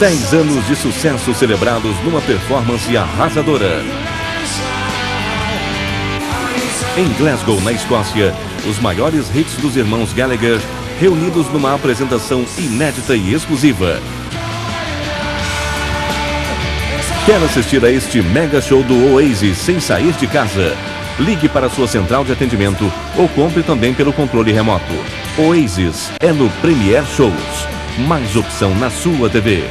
10 anos de sucesso celebrados numa performance arrasadora. Em Glasgow, na Escócia, os maiores hits dos irmãos Gallagher reunidos numa apresentação inédita e exclusiva. Quer assistir a este mega show do Oasis sem sair de casa? Ligue para sua central de atendimento ou compre também pelo controle remoto. Oasis é no Premier Shows. Mais opção na sua TV.